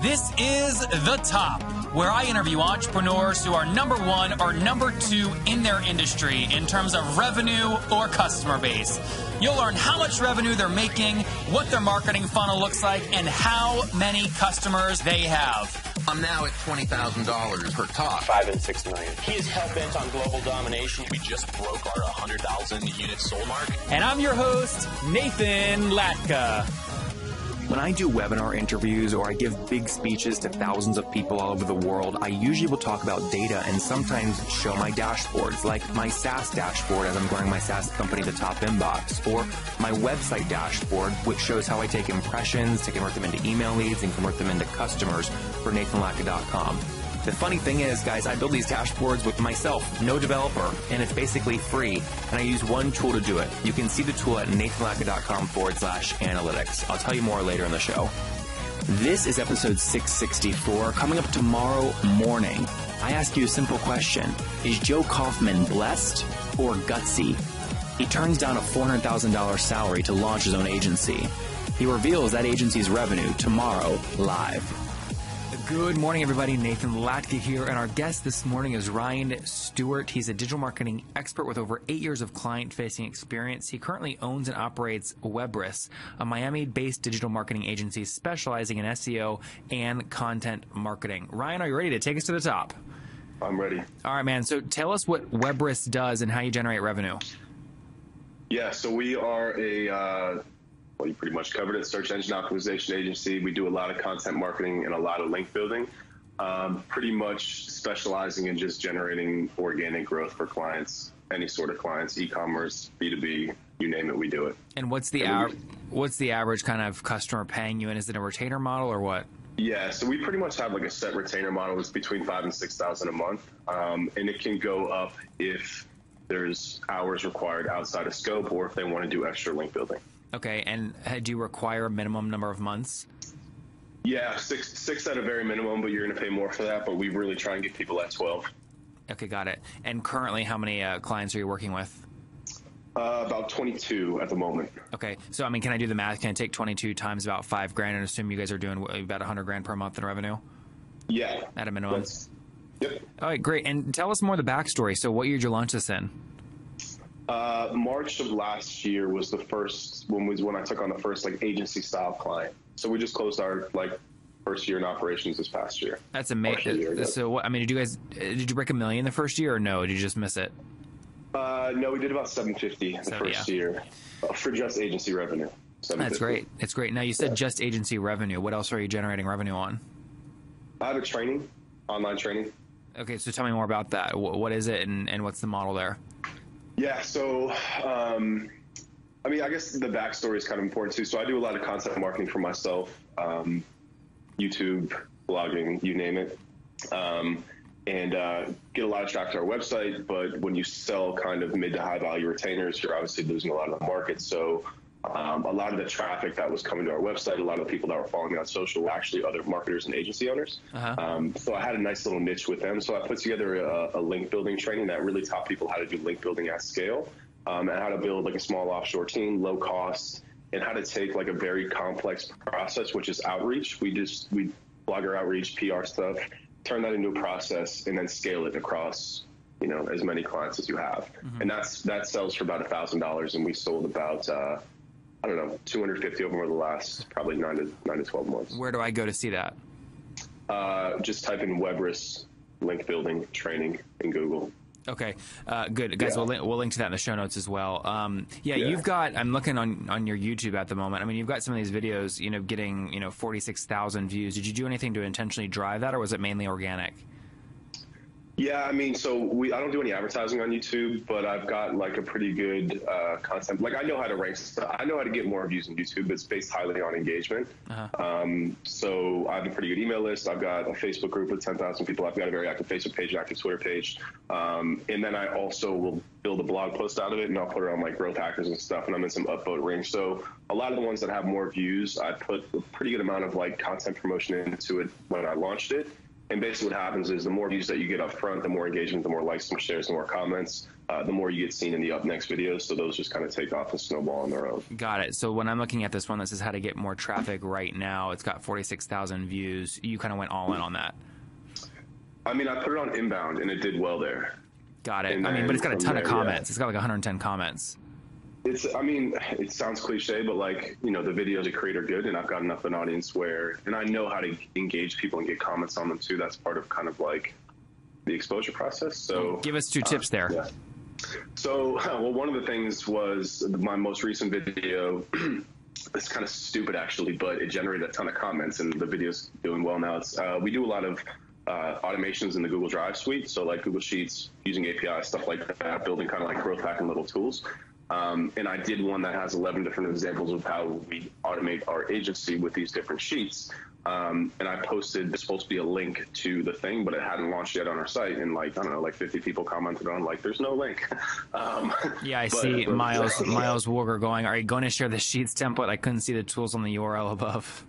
This is The Top, where I interview entrepreneurs who are number one or number two in their industry in terms of revenue or customer base. You'll learn how much revenue they're making, what their marketing funnel looks like, and how many customers they have. I'm now at $20,000 per top. Five and six million. He is hell bent on global domination. We just broke our 100,000 unit sold mark. And I'm your host, Nathan Latka. When I do webinar interviews or I give big speeches to thousands of people all over the world, I usually will talk about data and sometimes show my dashboards, like my SaaS dashboard as I'm growing my SaaS company to top inbox, or my website dashboard, which shows how I take impressions to convert them into email leads and convert them into customers for nathanlatka.com. The funny thing is, guys, I build these dashboards with myself, no developer, and it's basically free. And I use one tool to do it. You can see the tool at nathanlatka.com forward slash analytics. I'll tell you more later in the show. This is episode 664, coming up tomorrow morning. I ask you a simple question Is Joe Kaufman blessed or gutsy? He turns down a $400,000 salary to launch his own agency. He reveals that agency's revenue tomorrow live. Good morning, everybody. Nathan Latka here, and our guest this morning is Ryan Stewart. He's a digital marketing expert with over eight years of client-facing experience. He currently owns and operates Webris, a Miami-based digital marketing agency specializing in SEO and content marketing. Ryan, are you ready to take us to the top? I'm ready. All right, man. So tell us what Webris does and how you generate revenue. Yeah, so we are a uh, well, you pretty much covered it. Search engine optimization agency. We do a lot of content marketing and a lot of link building. Um, pretty much specializing in just generating organic growth for clients, any sort of clients, e-commerce, B2B, you name it, we do it. And what's the av- what's the average kind of customer paying you? And is it a retainer model or what? Yeah, so we pretty much have like a set retainer model. It's between five and six thousand a month, um, and it can go up if there's hours required outside of scope, or if they want to do extra link building. Okay, and uh, do you require a minimum number of months? Yeah, six six at a very minimum, but you're going to pay more for that. But we really try and get people at twelve. Okay, got it. And currently, how many uh, clients are you working with? Uh, about 22 at the moment. Okay, so I mean, can I do the math? Can I take 22 times about five grand and assume you guys are doing about 100 grand per month in revenue? Yeah, at a minimum. That's, yep. All right, great. And tell us more the backstory. So, what year did you launch this in? Uh, March of last year was the first when was when I took on the first like agency style client. So we just closed our like first year in operations this past year. That's amazing. So what, I mean, did you guys did you break a million the first year or no? Did you just miss it? Uh, no, we did about 750 the so, first yeah. year uh, for just agency revenue. That's great. It's great. Now you said yeah. just agency revenue. What else are you generating revenue on? I have a training, online training. Okay, so tell me more about that. What is it, and, and what's the model there? Yeah, so um, I mean, I guess the backstory is kind of important too. So I do a lot of content marketing for myself, um, YouTube, blogging, you name it, um, and uh, get a lot of traffic to our website. But when you sell kind of mid to high value retainers, you're obviously losing a lot of the market. So um, a lot of the traffic that was coming to our website, a lot of the people that were following me on social were actually other marketers and agency owners. Uh-huh. Um, so I had a nice little niche with them. So I put together a, a, link building training that really taught people how to do link building at scale um, and how to build like a small offshore team, low cost, and how to take like a very complex process, which is outreach. We just we blogger outreach, PR stuff, turn that into a process, and then scale it across you know as many clients as you have. Mm-hmm. And that's that sells for about a thousand dollars, and we sold about. Uh, I don't know, 250 of them over the last probably nine to nine to 12 months. Where do I go to see that? Uh, just type in Webris link building training in Google. Okay, uh, good guys. Yeah. We'll, link, we'll link to that in the show notes as well. Um, yeah, yeah, you've got. I'm looking on on your YouTube at the moment. I mean, you've got some of these videos, you know, getting you know 46,000 views. Did you do anything to intentionally drive that, or was it mainly organic? Yeah, I mean, so we I don't do any advertising on YouTube, but I've got like a pretty good uh, content. Like I know how to rank stuff. I know how to get more views on YouTube. It's based highly on engagement. Uh-huh. Um, so I have a pretty good email list. I've got a Facebook group with 10,000 people. I've got a very active Facebook page, active Twitter page, um, and then I also will build a blog post out of it, and I'll put it on like growth hackers and stuff. And I'm in some upvote rings. So a lot of the ones that have more views, I put a pretty good amount of like content promotion into it when I launched it and basically what happens is the more views that you get up front, the more engagement, the more likes, the more shares, the more comments, uh, the more you get seen in the up next videos. So those just kind of take off and snowball on their own. Got it. So when I'm looking at this one that says how to get more traffic right now, it's got 46,000 views. You kind of went all in on that. I mean, I put it on inbound and it did well there. Got it. And I mean, but it's got a ton of there, yeah. comments. It's got like 110 comments. It's, I mean, it sounds cliche, but like, you know, the videos I create are good and I've got enough of an audience where, and I know how to engage people and get comments on them too. That's part of kind of like the exposure process. So Give us two tips there. yeah. So, well, one of the things was my most recent video. it's kind of stupid actually, but it generated a ton of comments, and the video's doing well now. It's uh, we do a lot of uh, automations in the Google Drive suite, so like Google Sheets, using API stuff like that, building kind of like growth hacking little tools. Um, and I did one that has 11 different examples of how we automate our agency with these different sheets. Um, and I posted, there's supposed to be a link to the thing, but it hadn't launched yet on our site. And like, I don't know, like 50 people commented on, like, there's no link. Um, Yeah, I but- see but- Miles Miles Woger going. Are you going to share the Sheets template? I couldn't see the tools on the URL above.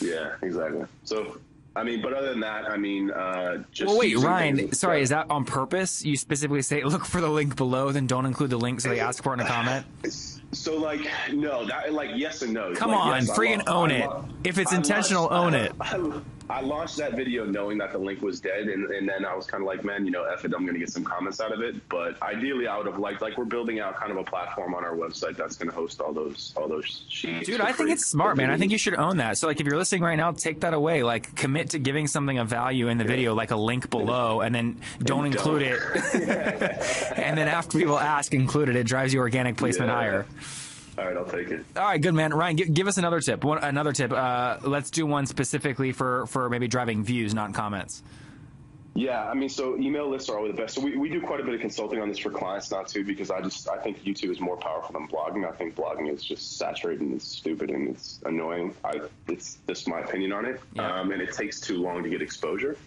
Yeah, exactly. So, I mean, but other than that, I mean, uh, just. Well, wait, Ryan. Sorry, is that on purpose? You specifically say look for the link below, then don't include the link so they ask for it in a comment. So like no, that like yes and no. Come Like, on, yes, friggin' own I it. lo- If it's I intentional, own it. I, I launched that video knowing that the link was dead, and, and then I was kind of like, man, you know, F it, I'm gonna get some comments out of it. But ideally, I would have liked like we're building out kind of a platform on our website that's gonna host all those all those sheets. Dude, I think it's smart, man. I think you should own that. So, like, if you're listening right now, take that away. Like, commit to giving something of value in the video, like a link below, and then don't And include don't. it. and then after people ask, include it. It drives you organic placement Yeah. higher. All right, I'll take it. All right, good man. Ryan, give, give us another tip. One, another tip. Uh, let's do one specifically for for maybe driving views, not comments. Yeah, I mean, so email lists are always the best. So we, we do quite a bit of consulting on this for clients now too, because I just I think YouTube is more powerful than blogging. I think blogging is just saturated and it's stupid and it's annoying. I it's just my opinion on it, Yeah. um, and it takes too long to get exposure.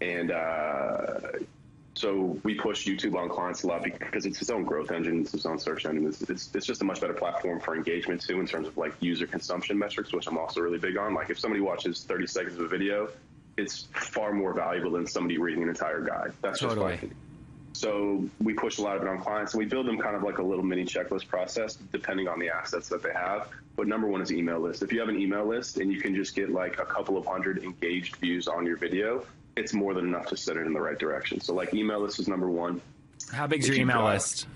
And uh, so we push YouTube on clients a lot because it's its own growth engine, it's its own search engine. It's, it's, it's just a much better platform for engagement too, in terms of like user consumption metrics, which I'm also really big on. Like if somebody watches 30 seconds of a video, it's far more valuable than somebody reading an entire guide. That's just my Totally. So we push a lot of it on clients, and we build them kind of like a little mini checklist process, depending on the assets that they have. But number one is email list. If you have an email list and you can just get like a couple of hundred engaged views on your video, it's more than enough to set it in the right direction. So like email list is number one. How big's If your email got- list?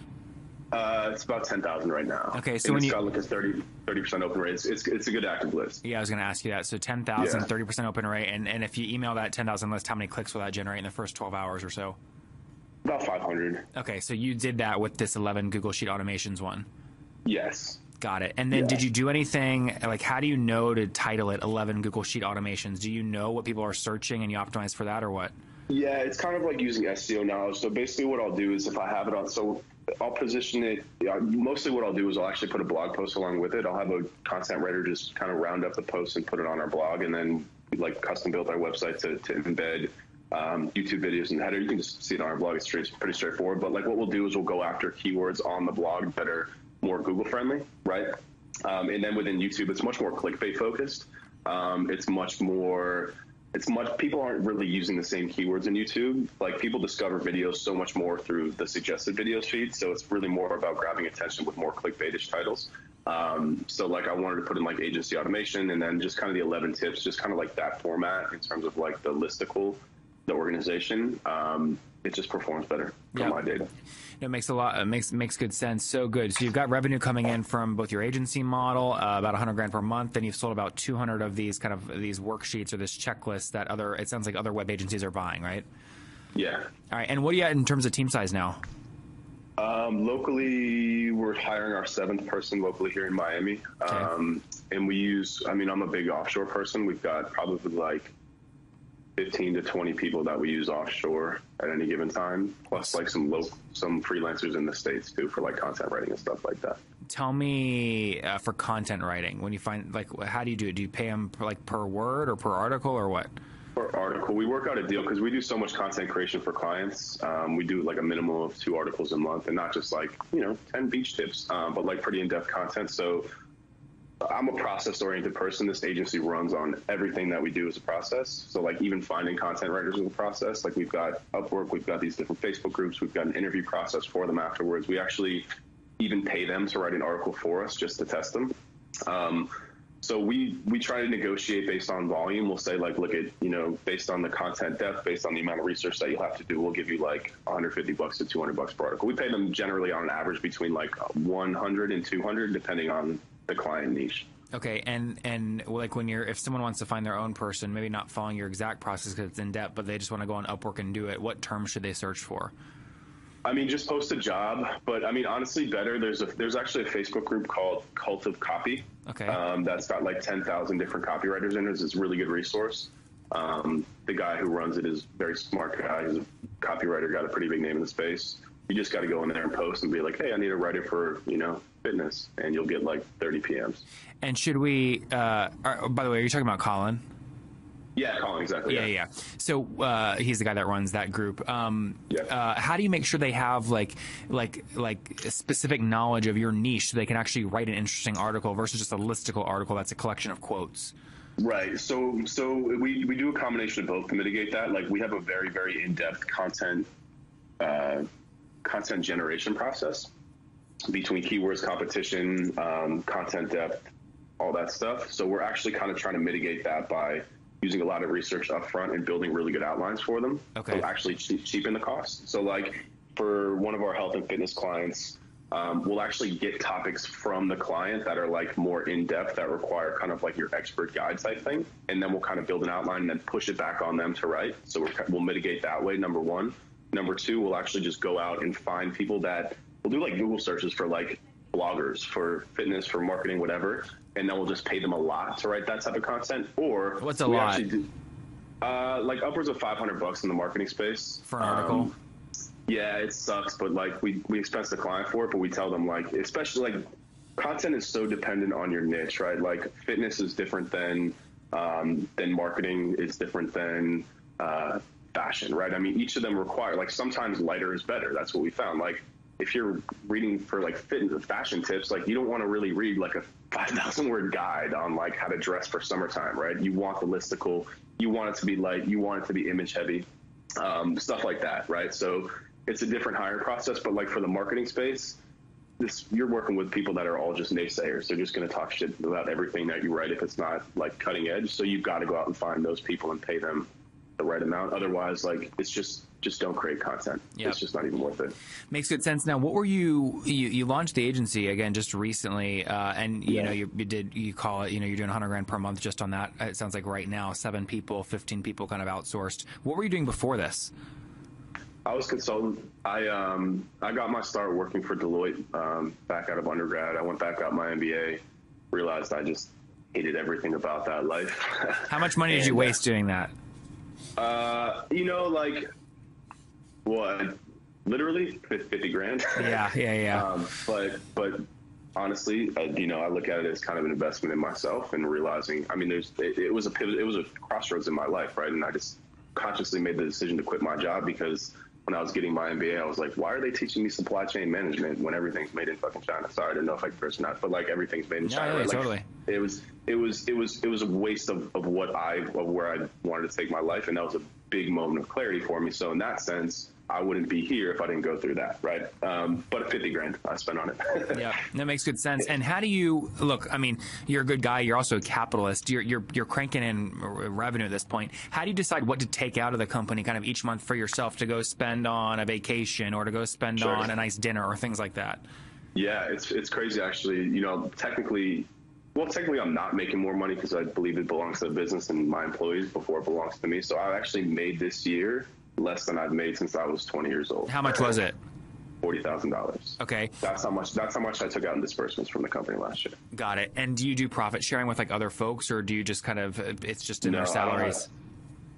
Uh, it's about ten thousand right now. Okay, so and when it's you- got like a 30 percent open rate. It's, it's it's a good active list. Yeah, I was going to ask you that. So 10,000, Yeah. 30% open rate. And, and if you email that 10,000 list, how many clicks will that generate in the first 12 hours or so? About five hundred. Okay, so you did that with this 11 Google Sheet automations one. Yes. Got it. And then Yeah. did you do anything like how do you know to title it 11 Google Sheet automations? Do you know what people are searching and you optimize for that or what? Yeah, it's kind of like using SEO knowledge. So basically, what I'll do is if I have it on, so I'll position it. Mostly, what I'll do is I'll actually put a blog post along with it. I'll have a content writer just kind of round up the post and put it on our blog, and then like custom build our website to, to embed um, YouTube videos and the header. You can just see it on our blog. It's pretty straightforward. But like what we'll do is we'll go after keywords on the blog that are more Google friendly, right? Um, and then within YouTube, it's much more clickbait focused. Um, it's much more. It's much. People aren't really using the same keywords in YouTube. Like people discover videos so much more through the suggested videos feed. So it's really more about grabbing attention with more clickbaitish titles. Um, so like I wanted to put in like agency automation and then just kind of the 11 tips, just kind of like that format in terms of like the listicle, the organization. Um, it just performs better for Yeah. my data. It makes a lot. It makes makes good sense. So good. So you've got revenue coming in from both your agency model, uh, about 100 grand per month. and you've sold about 200 of these kind of these worksheets or this checklist that other. It sounds like other web agencies are buying, right? Yeah. All right. And what are you at in terms of team size now? Um, locally, we're hiring our seventh person locally here in Miami. Um, and we use, I mean, I'm a big offshore person. We've got probably like 15 to 20 people that we use offshore at any given time, plus like some local, some freelancers in the States too for like content writing and stuff like that. Tell me uh, for content writing when you find like how do you do it? Do you pay them like per word or per article or what? Per article, we work out a deal because we do so much content creation for clients. Um, we do like a minimum of two articles a month, and not just like you know ten beach tips, um, but like pretty in-depth content. So I'm a process oriented person. This agency runs on everything that we do as a process. So like even finding content writers is a process. Like we've got Upwork, we've got these different Facebook groups, we've got an interview process for them afterwards. We actually even pay them to write an article for us just to test them. Um, so we we try to negotiate based on volume. We'll say like, look at you know, based on the content depth, based on the amount of research that you'll have to do, we'll give you like 150 bucks to 200 bucks per article. We pay them generally on an average between like 100 and 200, depending on the client niche. Okay, and and like when you're if someone wants to find their own person, maybe not following your exact process because it's in depth, but they just want to go on Upwork and do it. What terms should they search for? I mean, just post a job, but I mean, honestly, better. There's a there's actually a Facebook group called Cult of Copy. Okay. Um, that's got like ten thousand different copywriters in it. It's a really good resource. Um, the guy who runs it is very smart guy. He's a copywriter, got a pretty big name in the space. You just got to go in there and post and be like, hey, I need a writer for you know fitness, and you'll get like 30 PMs. And should we? Uh, are, by the way, are you talking about Colin? Yeah, Colin, exactly. Yeah, yeah. So uh, he's the guy that runs that group. Um, Yeah. uh, how do you make sure they have like like like specific knowledge of your niche so they can actually write an interesting article versus just a listicle article that's a collection of quotes? Right. So so we, we do a combination of both to mitigate that. Like we have a very very in depth content uh, content generation process between keywords, competition, um, content depth, all that stuff. So we're actually kind of trying to mitigate that by using a lot of research up front and building really good outlines for them. Okay. To actually cheapen the cost. So like for one of our health and fitness clients. Um, we'll actually get topics from the client that are like more in depth that require kind of like your expert guide type thing, and then we'll kind of build an outline and then push it back on them to write. So we'll mitigate that way. Number one. Number two, we'll actually just go out and find people that we'll do like Google searches for like bloggers for fitness, for marketing, whatever, and then we'll just pay them a lot to write that type of content. Or What's a lot? actually do- uh, like upwards of 500 bucks in the marketing space For an article? Um, yeah, it sucks, but like we we expense the client for it, but we tell them like especially like content is so dependent on your niche, right? Like fitness is different than um, than marketing is different than uh, fashion, right? I mean, each of them require like sometimes lighter is better. That's what we found. Like if you're reading for like fitness fashion tips, like you don't want to really read like a five thousand word guide on like how to dress for summertime, right? You want the listicle, you want it to be light, you want it to be image heavy, um, stuff like that, right? So it's a different hiring process, but like for the marketing space, this you're working with people that are all just naysayers. They're just going to talk shit about everything that you write if it's not like cutting edge. So you've got to go out and find those people and pay them the right amount. Otherwise, like it's just just don't create content. Yep. It's just not even worth it. Makes good sense. Now, what were you? You, you launched the agency again just recently, uh, and you Yeah. know you, you did you call it. You know you're doing 100 grand per month just on that. It sounds like right now seven people, 15 people, kind of outsourced. What were you doing before this? I was consultant. I um I got my start working for Deloitte um, back out of undergrad. I went back out my MBA. Realized I just hated everything about that life. How much money did you And, uh, waste doing that? Uh, you know, like what? Literally fifty grand. Yeah, yeah, yeah. um, but but honestly, uh, you know, I look at it as kind of an investment in myself and realizing. I mean, there's it, it was a pivot. It was a crossroads in my life, right? And I just consciously made the decision to quit my job because when I was getting my MBA, I was like, why are they teaching me supply chain management when everything's made in fucking China? Sorry, I didn't know if I could curse or not, but like everything's made in Yeah, China. yeah, right? Like, totally. It was it was it was it was a waste of, of what I of where I wanted to take my life, and that was a big moment of clarity for me. So in that sense, I wouldn't be here if I didn't go through that, right? Um, but fifty grand I spent on it. Yeah, that makes good sense. And how do you look? I mean, you're a good guy. You're also a capitalist. You're you're you're cranking in revenue at this point. How do you decide what to take out of the company, kind of each month for yourself to go spend on a vacation or to go spend Sure. on a nice dinner or things like that? Yeah, it's it's crazy actually. You know, technically, well, technically, I'm not making more money because I believe it belongs to the business and my employees before it belongs to me. So I've actually made this year less than I've made since I was 20 years old. How much was it? Forty thousand dollars. Okay, That's how much. That's how much I took out in disbursements from the company last year. got it. And do you do profit sharing with like other folks, or do you just kind of it's just in No, their I- salaries?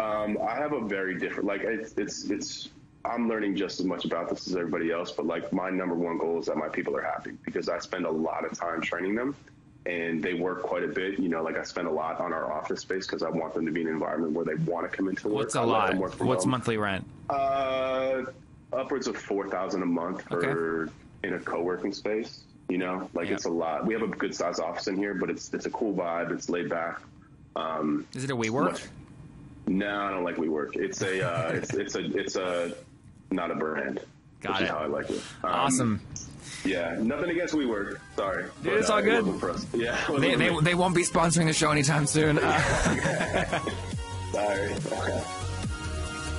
Um, I have a very different. Like it's it's it's. I'm learning just as much about this as everybody else, but like my number one goal is that my people are happy because I spend a lot of time training them, and they work quite a bit. You know, like I spend a lot on our office space because I want them to be in an environment where they want to come into work. What's a I lot? What's home. monthly rent? Uh, upwards of four thousand a month for in a co-working space. You know, like Yeah. it's a lot. We have a good sized office in here, but it's it's a cool vibe. It's laid back. Um, Is it a WeWork? much- no, I don't like WeWork. It's a uh, it's it's a it's a not a brand. Got it. How I like it. Um, Awesome. Yeah, nothing against WeWork. Sorry, Dude, it's all it good. wasn't. Yeah, it wasn't They, they, they won't be sponsoring the show anytime soon. Uh, Sorry.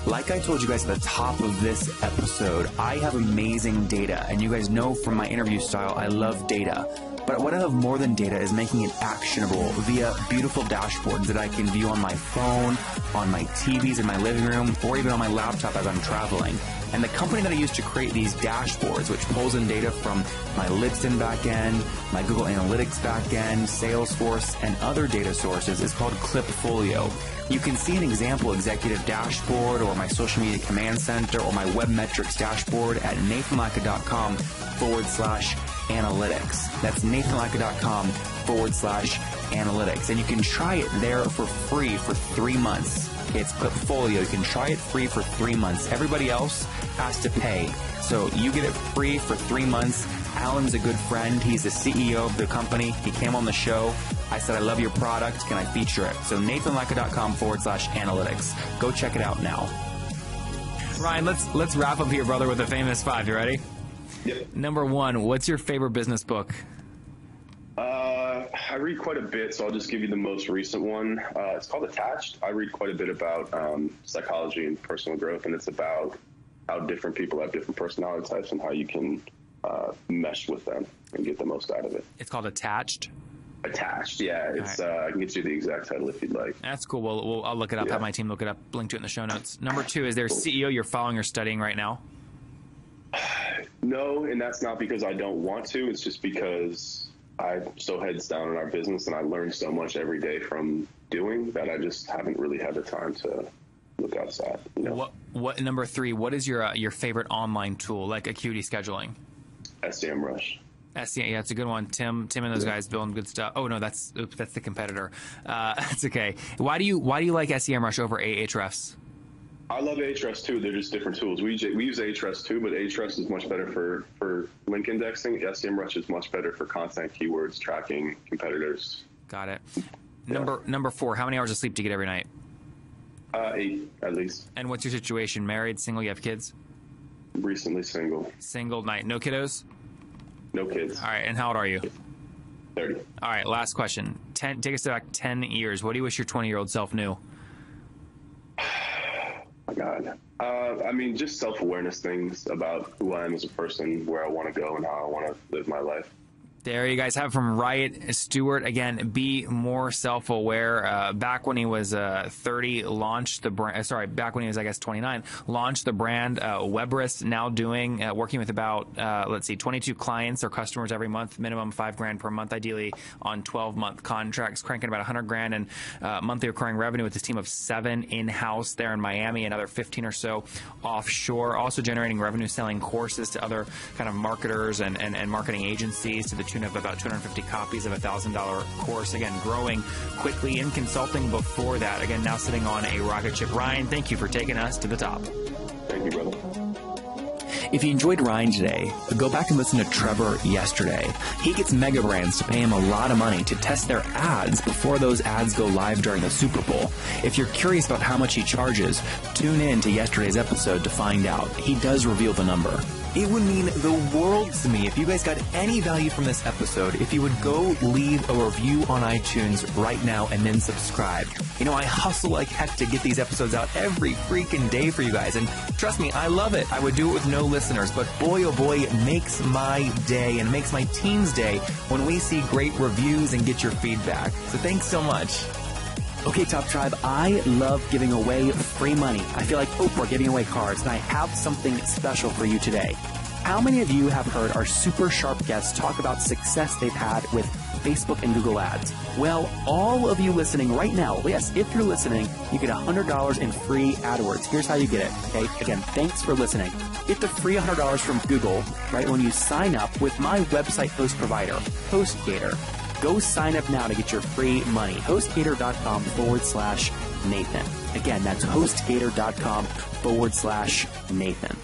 Like I told you guys at the top of this episode, I have amazing data, and you guys know from my interview style, I love data. But what I love more than data is making it actionable via beautiful dashboards that I can view on my phone, on my TVs in my living room, or even on my laptop as I'm traveling. And the company that I use to create these dashboards, which pulls in data from my Libsyn backend, my Google Analytics backend, Salesforce, and other data sources, is called Klipfolio. You can see an example executive dashboard or my social media command center or my web metrics dashboard at nathanlatka.com forward slash analytics. That's nathanlatka.com forward slash analytics. And you can try it there for free for three months. It's Klipfolio. You can try it free for three months. Everybody else has to pay. So you get it free for three months. Alan's a good friend. He's the CEO of the company. He came on the show. I said, I love your product. Can I feature it? So nathanlatka.com forward slash analytics. Go check it out now. Ryan, let's let's wrap up here, brother, with the famous five. You ready? Yep. Number one, what's your favorite business book? I read quite a bit, so I'll just give you the most recent one. Uh, it's called Attached. I read quite a bit about um, psychology and personal growth, and it's about how different people have different personality types and how you can uh, mesh with them and get the most out of it. It's called Attached. Attached, yeah. It's All uh, I can get you the exact title if you'd like. That's cool. Well, we'll I'll look it up. Yeah. Have my team look it up. Link to it in the show notes. Number two, is there a CEO you're following or studying right now? No, and that's not because I don't want to. It's just because I'm so heads down in our business and I learn so much every day from doing that I just haven't really had the time to look outside. You know, What what number three? What is your uh, your favorite online tool like Acuity scheduling? SEM Rush. SCA, yeah, it's a good one. Tim, Tim, and those guys building good stuff. Oh no, that's oops, that's the competitor. Uh, that's okay. Why do you why do you like SEM Rush over Ahrefs? I love Ahrefs too. They're just different tools. We we use Ahrefs too, but Ahrefs is much better for for link indexing. SEM Rush is much better for content keywords tracking competitors. Got it. Number number four. How many hours of sleep do you get every night? Uh, eight at least. And what's your situation? Married, single? You have kids? Recently single, Single night, no kiddos. no kids. All right. And how old are you? Thirty. All right. Last question. Ten. Take us back ten years. What do you wish your twenty year old self knew? God. Uh, I mean, just self awareness things about who I am as a person, where I want to go, and how I want to live my life. There you guys have from Ryan Stewart. Again, be more self-aware. Uh, back when he was uh, 30, launched the brand. Sorry, back when he was, I guess, 29, launched the brand. Uh, Webris now doing, uh, working with about, uh, let's see, 22 clients or customers every month, minimum five grand per month, ideally on 12-month contracts, cranking about 100 grand in uh, monthly recurring revenue with his team of seven in-house there in Miami, another 15 or so offshore. Also generating revenue selling courses to other kind of marketers and, and, and marketing agencies to the of about 250 copies of a thousand dollar course. Again, growing quickly in consulting before that. Again, now sitting on a rocket ship. Ryan, thank you for taking us to the top. Thank you, brother. If you enjoyed Ryan today, go back and listen to Trevor yesterday. He gets mega brands to pay him a lot of money to test their ads before those ads go live during the Super Bowl. If you're curious about how much he charges, tune in to yesterday's episode to find out. He does reveal the number. It would mean the world to me if you guys got any value from this episode if you would go leave a review on iTunes right now and then subscribe. You know, I hustle like heck to get these episodes out every freaking day for you guys, and trust me, I love it. I would do it with no listeners, but boy oh boy, it makes my day and it makes my team's day when we see great reviews and get your feedback. So thanks so much. Okay, Top Tribe, I love giving away free money. I feel like Oprah giving away cards, and I have something special for you today. How many of you have heard our super sharp guests talk about success they've had with Facebook and Google ads? Well, all of you listening right now, yes, if you're listening, you get $100 in free AdWords. Here's how you get it. Okay, again, thanks for listening. Get the free $100 from Google right when you sign up with my website host provider, HostGator. Go sign up now to get your free money. HostGator.com forward slash Nathan. Again, that's HostGator.com forward slash Nathan.